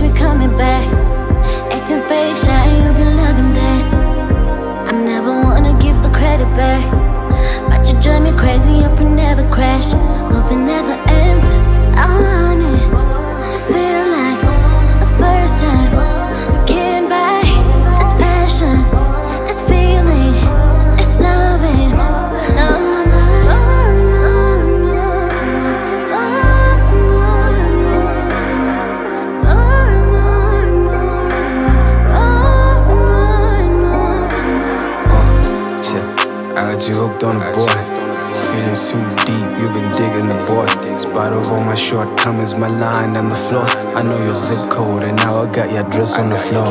keeps me coming back. Acting fake, shy, you been loving that. I never wanna give the credit back. But you drive me crazy, hope it never crash, hope it never ends. You hooked on a boy. Feelings too deep, you've been digging the boy. Spot of all my shortcomings, my line on the floor. I know your zip code, and now I got your address on the floor.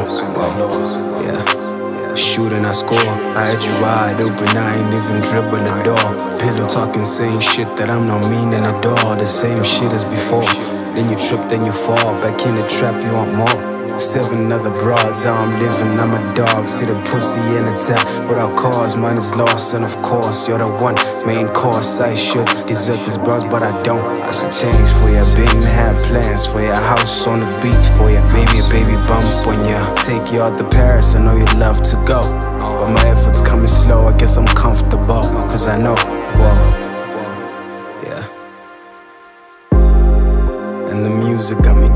Yeah. Shoot and I score. I had you wide open, I ain't even dribble the door. Pillow talking, saying shit that I'm not meaning at all. The same shit as before. Then you trip, then you fall. Back in the trap, you want more. Seven other broads, how I'm living, I'm a dog. See the pussy in the tap without cause, mine is lost. And of course, you're the one main course. I should desert this bros, but I don't. I should change for ya. Been had plans for ya. House on the beach for ya. Maybe a baby bump on ya. Take you out to Paris, I know you'd love to go. But my efforts coming slow, I guess I'm comfortable. Cause I know, whoa. Yeah. And the music got me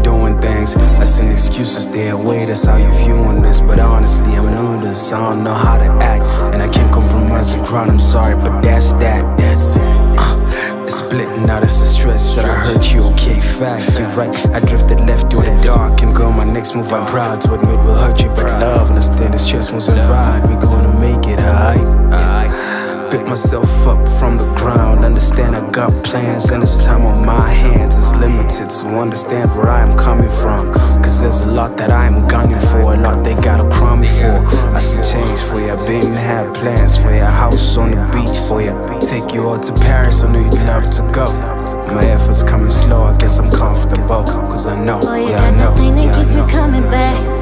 things. I send excuses, stay away, that's how you viewing this. But honestly, I'm new to this, I don't know how to act. And I can't compromise the ground, I'm sorry, but that's that, that's it. Uh, it's splitting out, it's a stress. Should I hurt you? Okay, fact, you're right. I drifted left through the dark, and go my next move. I'm proud to admit we'll hurt you, but love, understand this chest moves and ride. We gonna make it, alright? Pick myself up from the ground. Understand I got plans, and it's time on my hands is limited. So understand where I am coming from. Cause there's a lot that I am gunning for, a lot they gotta cry me for. I see change for ya, been had plans for ya. House on the beach for ya. Take you all to Paris, I know you'd love to go. My efforts coming slow, I guess I'm comfortable. Cause I know, you yeah, I know. nothing that yeah, keeps me coming back.